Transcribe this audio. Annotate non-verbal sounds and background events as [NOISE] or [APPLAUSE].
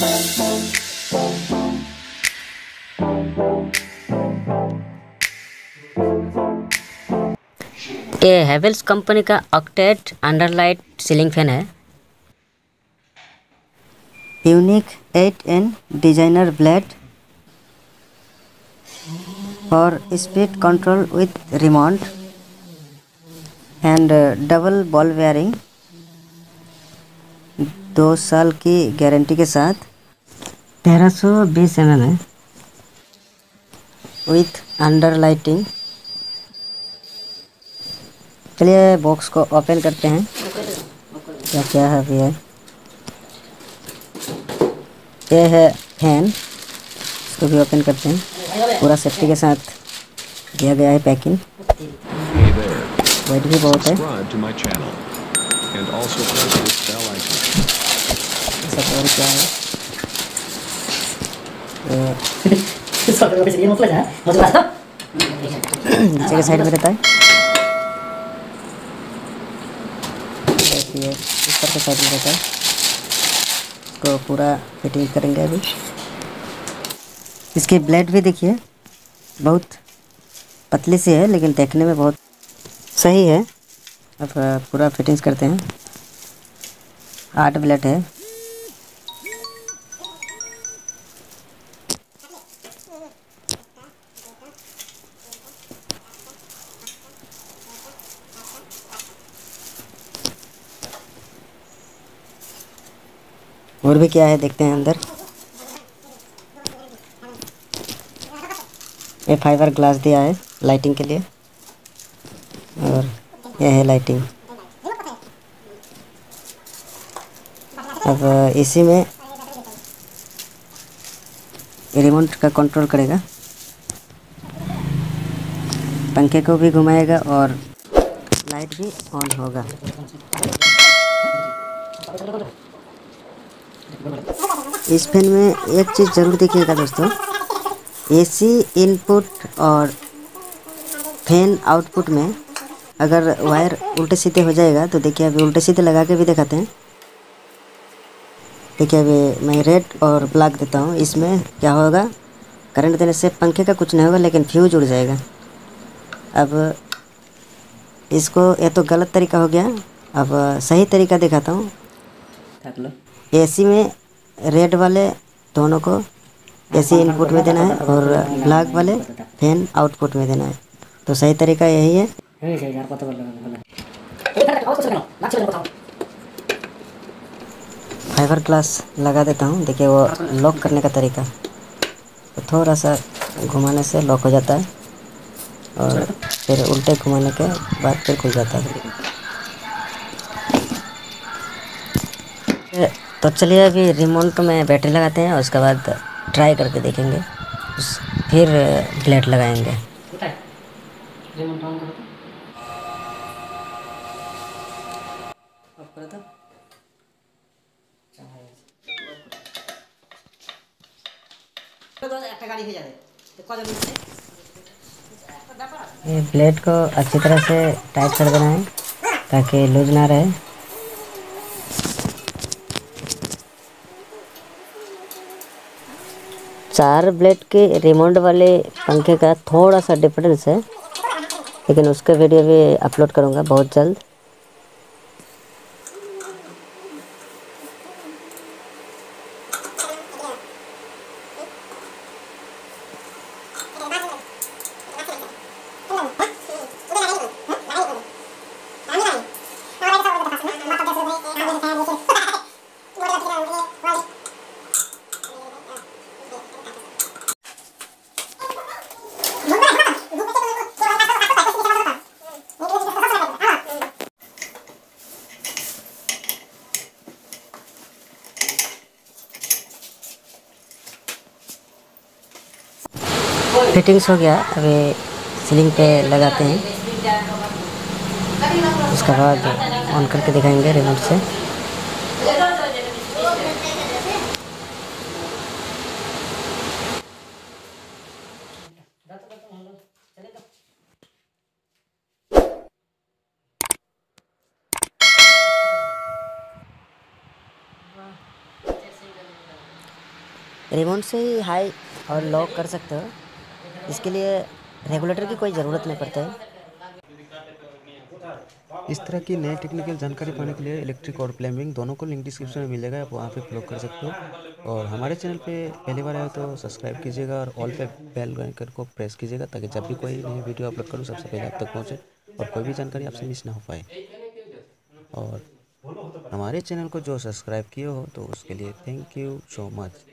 ये हैवेल्स कंपनी का octet underlight ceiling fan है। Unique at an designer blade और speed control with remote and double ball bearing दो साल की गारंटी के साथ? तेरह सौ बीस एम एम है विथ अंडर लाइटिंग चलिए बॉक्स को ओपन करते हैं। क्या क्या है है? ये है फ़ैन इसको भी ओपन करते हैं। पूरा सेफ्टी के साथ दिया गया है पैकिंग वेट भी बहुत है। सब और क्या है? [LAUGHS] नीचे के साइड में रहता है। देखिए ऊपर के साइड में रहता है। इसको पूरा फिटिंग करेंगे अभी। इसकी ब्लेड भी देखिए बहुत पतली सी है लेकिन देखने में बहुत सही है। अब पूरा फिटिंग्स करते हैं। आठ ब्लेड है। और भी क्या है, देखते हैं अंदर। ये फाइबर ग्लास दिया है लाइटिंग के लिए। और यह है लाइटिंग। अब इसी में रिमोट का कंट्रोल करेगा। पंखे को भी घुमाएगा और लाइट भी ऑन होगा। इस फ़ैन में एक चीज़ ज़रूर देखिएगा दोस्तों। एसी इनपुट और फ़ैन आउटपुट में अगर वायर उल्टे सीधे हो जाएगा तो देखिए अभी उल्टे सीधे लगा के भी दिखाते हैं। देखिए अभी मैं रेड और ब्लैक देता हूँ। इसमें क्या होगा? करंट देने से पंखे का कुछ नहीं होगा, लेकिन फ्यूज उड़ जाएगा। अब इसको ये तो गलत तरीका हो गया, अब सही तरीका दिखाता हूँ। एसी में रेड वाले दोनों को एसी इनपुट में देना है और ब्लैक वाले फ़ैन आउटपुट में देना है। तो सही तरीका यही है। फाइबर ग्लास लगा देता हूँ। देखिए वो लॉक करने का तरीका। तो थोड़ा सा घुमाने से लॉक हो जाता है और फिर उल्टे घुमाने के बाद फिर खुल जाता है। तो चलिए अभी रिमोट में बैटरी लगाते हैं और उसके बाद ट्राई करके देखेंगे। उस फिर ब्लेड लगाएँगे। ये ब्लेड को अच्छी तरह से टाइट कर देना है ताकि लूज ना रहे। चार ब्लेड के रिमोट वाले पंखे का थोड़ा सा डिफरेंस है, लेकिन उसका वीडियो भी अपलोड करूँगा बहुत जल्द। फिटिंग्स हो गया, अभी सीलिंग पे लगाते हैं। उसके बाद ऑन करके दिखाएँगे रिमोट से। रिमोट से ही हाई और लो कर सकते हो। इसके लिए रेगुलेटर की कोई ज़रूरत नहीं पड़ता है। इस तरह की नई टेक्निकल जानकारी पाने के लिए इलेक्ट्रिक और प्लम्बिंग दोनों को लिंक डिस्क्रिप्शन में मिलेगा, आप वहाँ पे फॉलो कर सकते हो। और हमारे चैनल पे पहली बार आए तो सब्सक्राइब कीजिएगा और ऑल पे बेल आइकन को प्रेस कीजिएगा ताकि जब भी कोई नई वीडियो अपलोड करूँ, सबसे पहले आप तक पहुँचे और कोई भी जानकारी आपसे मिस ना हो पाए। और हमारे चैनल को जो सब्सक्राइब किए हो तो उसके लिए थैंक यू सो मच